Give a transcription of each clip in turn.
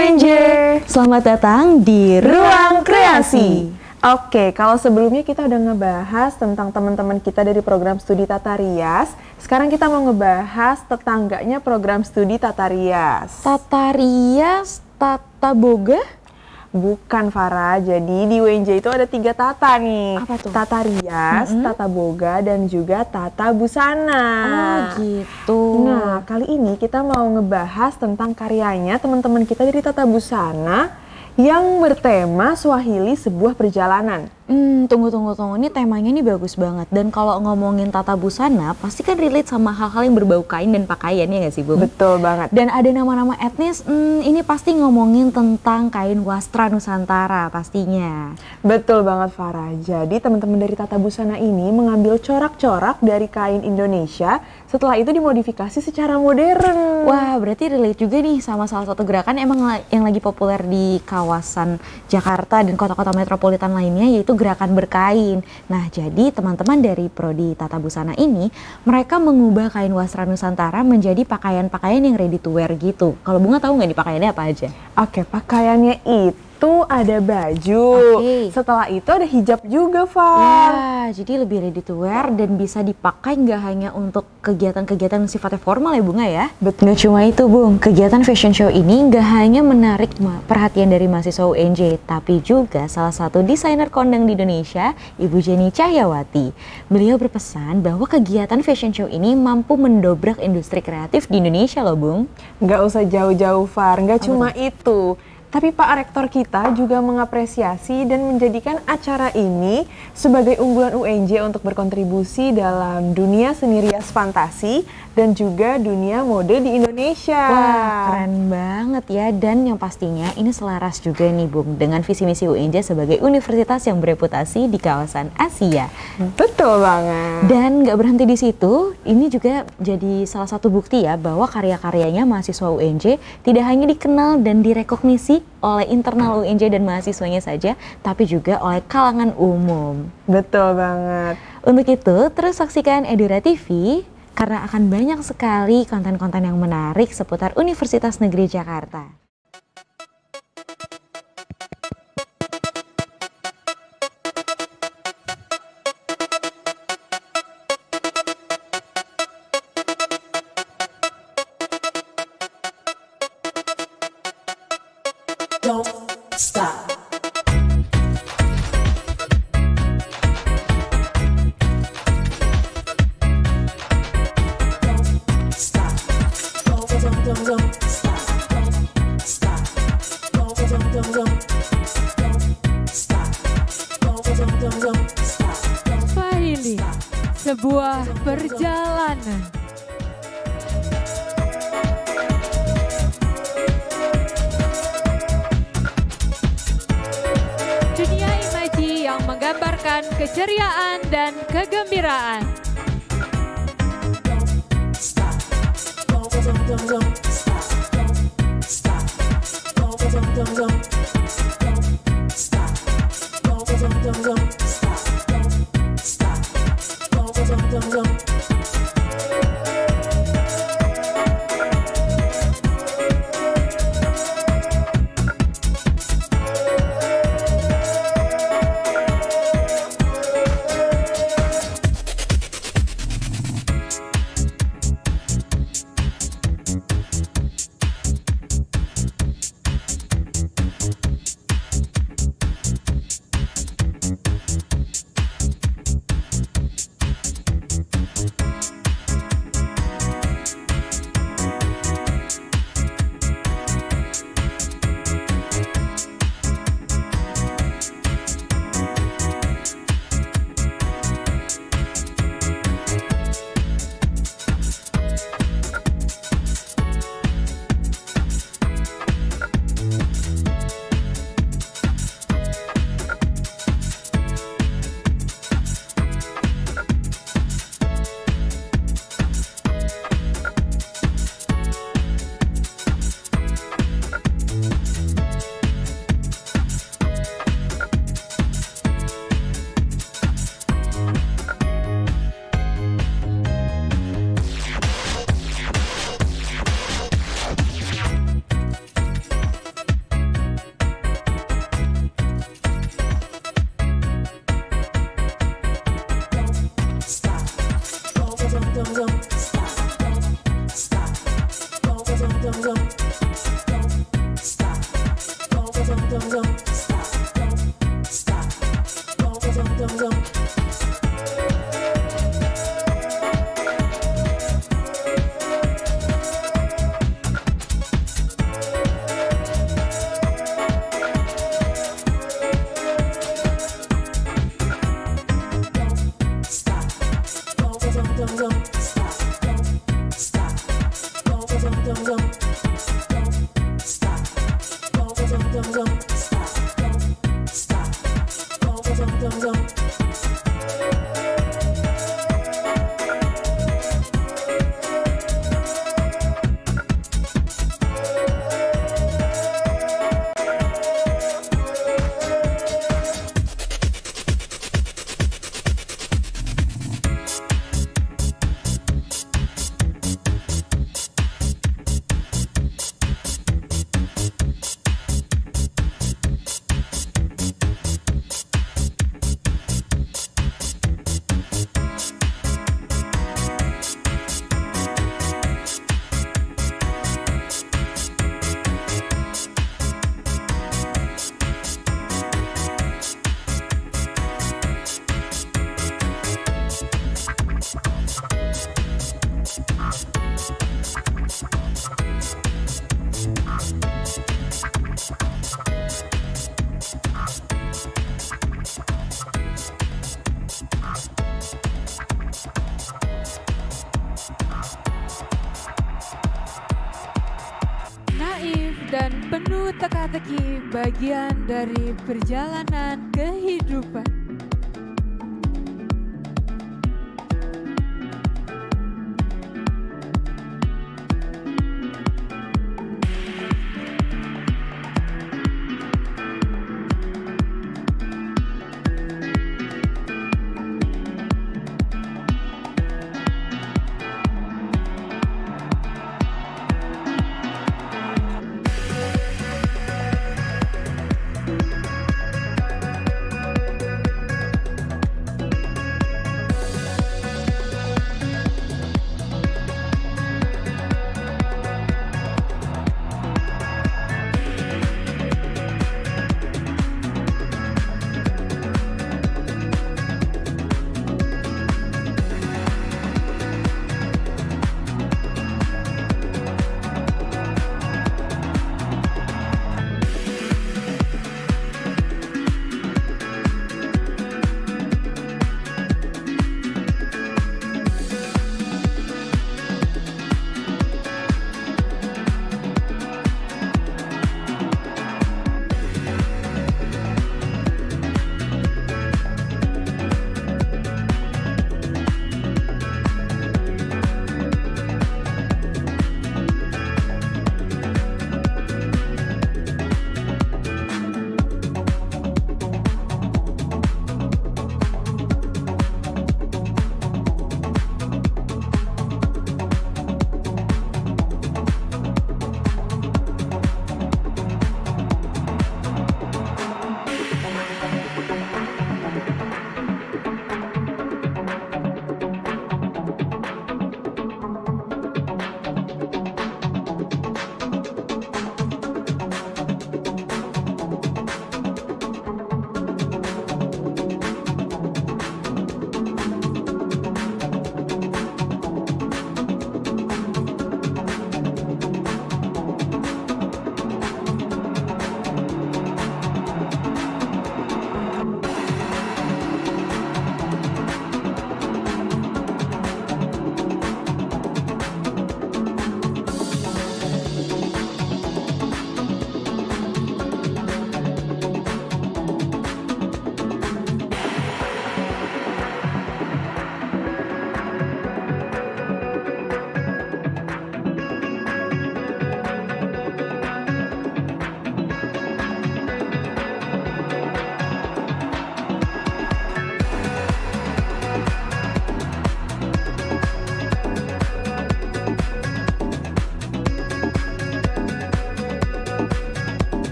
UNJ. Selamat datang di Ruang Kreasi. Oke, kalau sebelumnya kita udah ngebahas tentang teman-teman kita dari program studi Tata Rias, sekarang kita mau ngebahas tetangganya program studi Tata Rias. Tata Rias Tata Boga. Bukan Farah, jadi di UNJ itu ada tiga tata nih. Apa tuh? Tata Rias, Tata Boga, dan juga Tata Busana. Oh gitu. Nah, kali ini kita mau ngebahas tentang karyanya teman-teman kita dari Tata Busana yang bertema Swahili sebuah perjalanan. Hmm, tunggu tunggu tunggu. Ini temanya ini bagus banget. Dan kalau ngomongin tata busana, pasti kan relate sama hal-hal yang berbau kain dan pakaian ya nggak sih, Bung? Betul banget. Dan ada nama-nama etnis, hmm, ini pasti ngomongin tentang kain wastra Nusantara pastinya. Betul banget Farah. Jadi teman-teman dari Tata Busana ini mengambil corak-corak dari kain Indonesia, setelah itu dimodifikasi secara modern. Wah, berarti relate juga nih sama salah satu gerakan emang yang lagi populer di kawasan Jakarta dan kota-kota metropolitan lainnya yaitu gerakan berkain. Nah, jadi teman-teman dari prodi Tata Busana ini mereka mengubah kain wastra Nusantara menjadi pakaian-pakaian yang ready to wear gitu. Kalau Bunga tahu nggak di pakaiannya apa aja? Oke, pakaiannya itu ada baju. Oke. Setelah itu ada hijab juga, Far. Ya, jadi lebih ready to wear dan bisa dipakai nggak hanya untuk kegiatan-kegiatan sifatnya formal ya Bunga ya? Betul. Nggak cuma itu Bung, kegiatan fashion show ini nggak hanya menarik perhatian dari mahasiswa UNJ, tapi juga salah satu desainer kondang di Indonesia, Ibu Jenny Cahyawati. Beliau berpesan bahwa kegiatan fashion show ini mampu mendobrak industri kreatif di Indonesia loh Bung. Nggak usah jauh-jauh, Far. Nggak cuma itu. Tapi Pak Rektor kita juga mengapresiasi dan menjadikan acara ini sebagai unggulan UNJ untuk berkontribusi dalam dunia seni rias fantasi dan juga dunia mode di Indonesia. Wah, keren banget ya. Dan yang pastinya ini selaras juga nih Bung dengan visi misi UNJ sebagai universitas yang bereputasi di kawasan Asia. Betul banget. Dan nggak berhenti di situ, ini juga jadi salah satu bukti ya bahwa karya-karyanya mahasiswa UNJ tidak hanya dikenal dan direkognisi oleh internal UNJ dan mahasiswanya saja, tapi juga oleh kalangan umum. Betul banget. Untuk itu, terus saksikan Edura TV karena akan banyak sekali konten-konten yang menarik seputar Universitas Negeri Jakarta.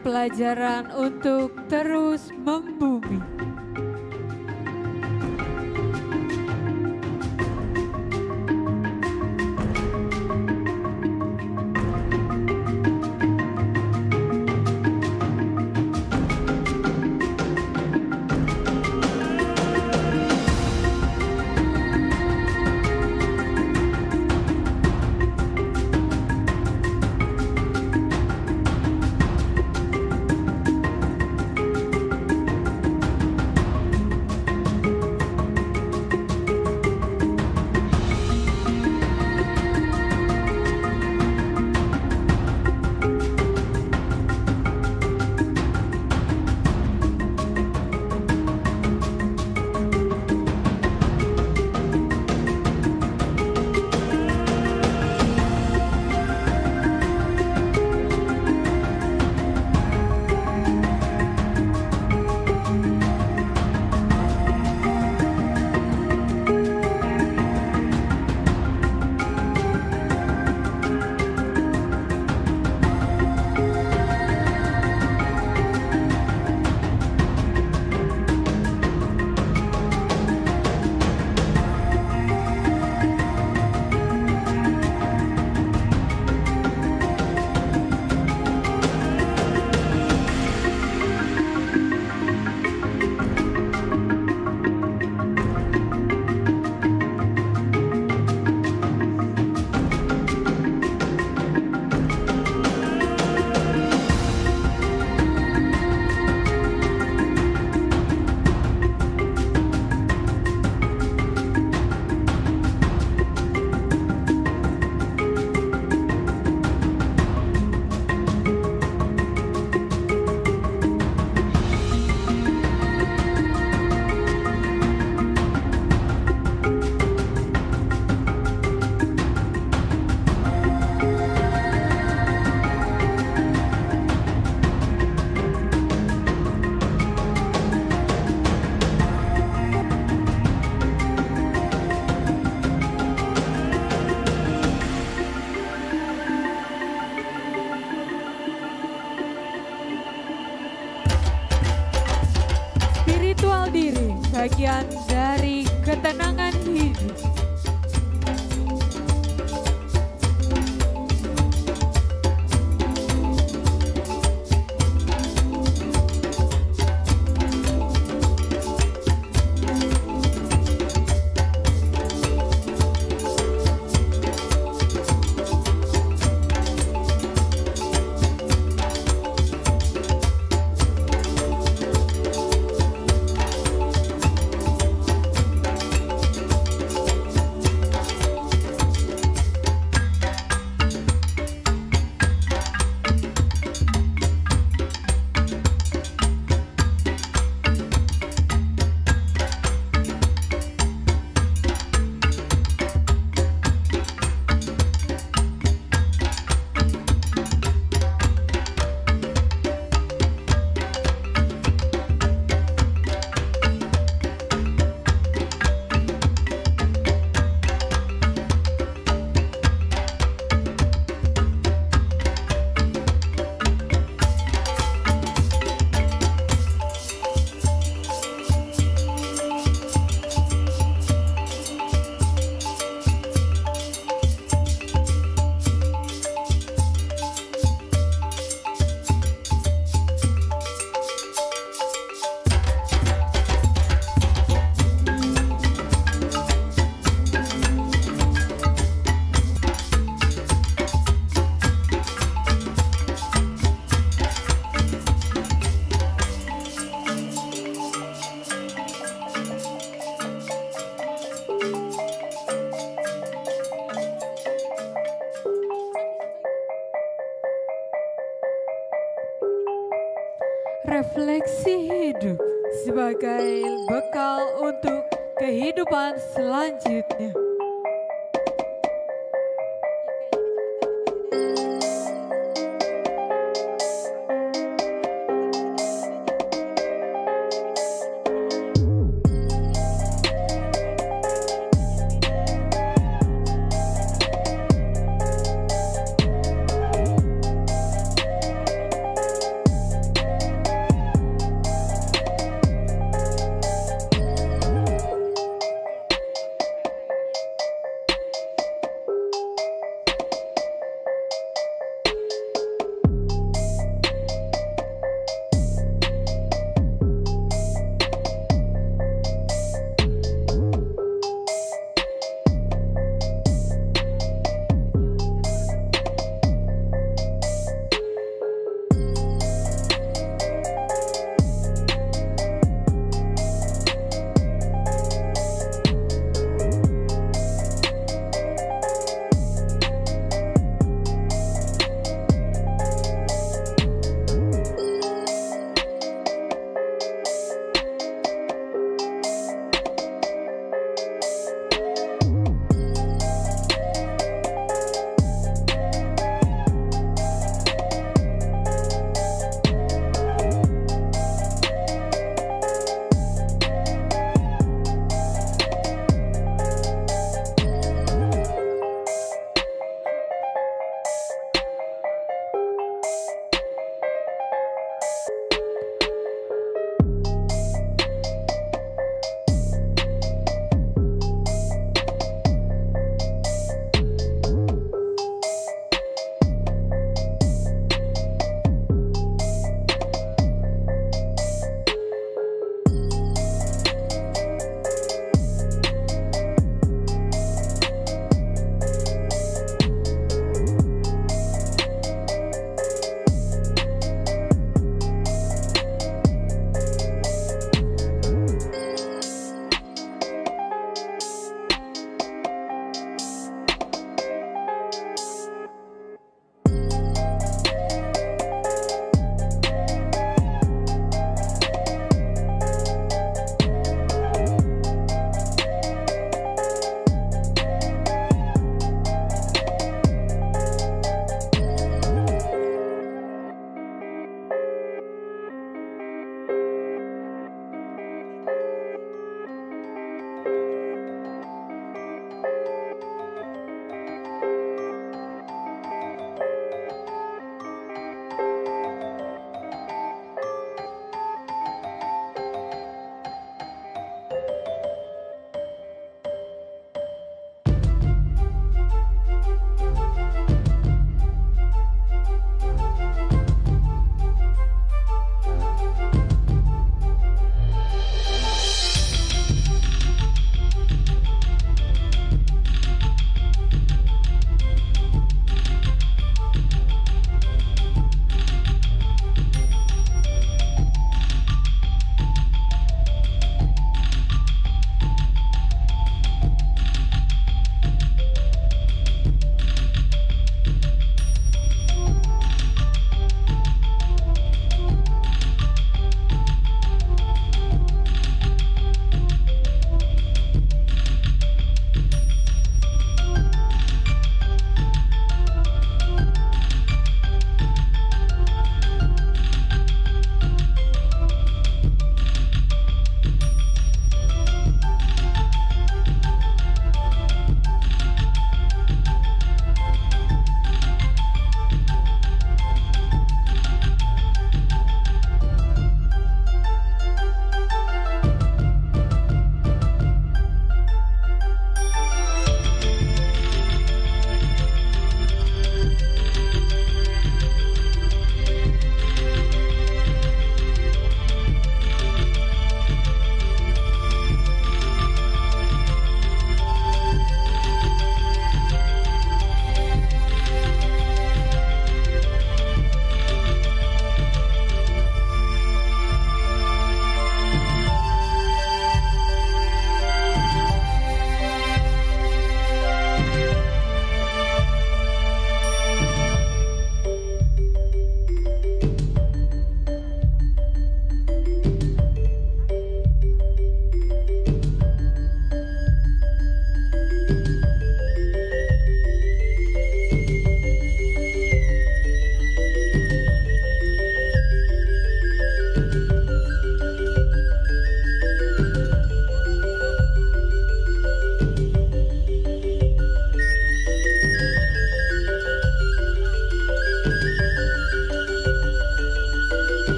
Pelajaran untuk terus membumi. Kehidupan selanjutnya.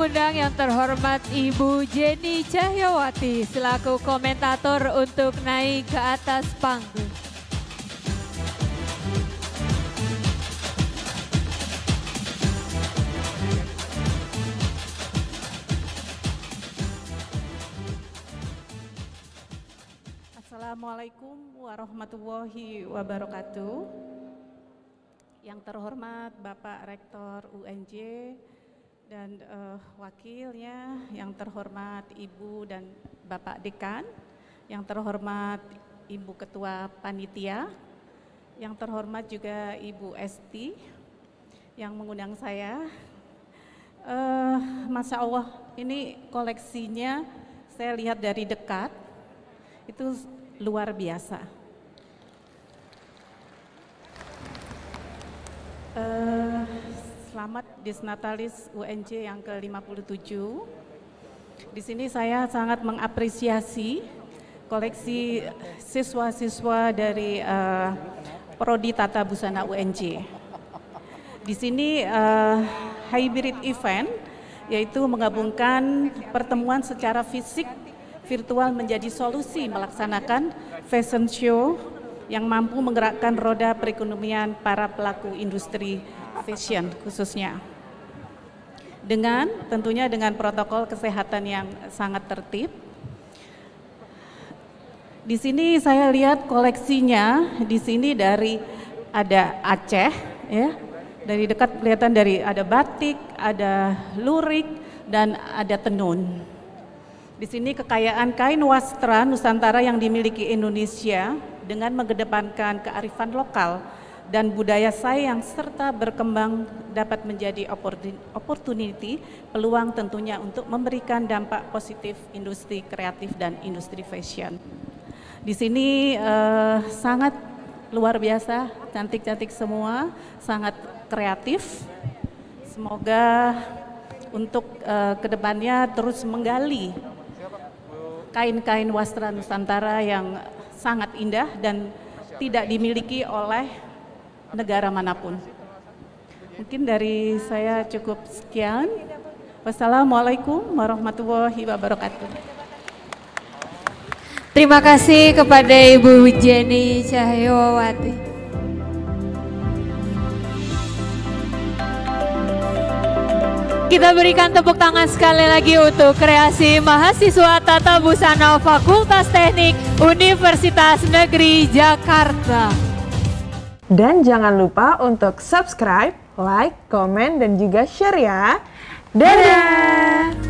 Mengundang yang terhormat Ibu Jenny Cahyawati selaku komentator untuk naik ke atas panggung. Assalamualaikum warahmatullahi wabarakatuh. Yang terhormat Bapak Rektor UNJ dan eh, wakilnya, yang terhormat Ibu dan Bapak Dekan, yang terhormat Ibu Ketua Panitia, yang terhormat juga Ibu Esti yang mengundang saya. Eh, Masya Allah, ini koleksinya saya lihat dari dekat itu luar biasa. Eh, selamat Disnatalis UNJ yang ke-57. Di sini saya sangat mengapresiasi koleksi siswa-siswa dari eh, Prodi Tata Busana UNJ. Di sini eh, hybrid event yaitu menggabungkan pertemuan secara fisik virtual menjadi solusi melaksanakan fashion show yang mampu menggerakkan roda perekonomian para pelaku industri fashion khususnya. Dengan tentunya dengan protokol kesehatan yang sangat tertib. Di sini saya lihat koleksinya di sini dari ada Aceh ya. Dari dekat kelihatan dari ada batik, ada lurik dan ada tenun. Di sini kekayaan kain wastra Nusantara yang dimiliki Indonesia dengan mengedepankan kearifan lokal dan budaya sayang serta berkembang dapat menjadi opportunity peluang tentunya untuk memberikan dampak positif industri kreatif dan industri fashion. Di sini eh, sangat luar biasa, cantik-cantik semua, sangat kreatif. Semoga untuk eh, ke depannya terus menggali kain-kain wastra Nusantara yang sangat indah dan tidak dimiliki oleh negara mana pun. Mungkin dari saya cukup sekian. Wassalamualaikum warahmatullahi wabarakatuh. Terima kasih kepada Ibu Jenny Cahyawati. Kita berikan tepuk tangan sekali lagi untuk kreasi mahasiswa Tata Busana Fakultas Teknik Universitas Negeri Jakarta. Dan jangan lupa untuk subscribe, like, komen, dan juga share ya. Dadah!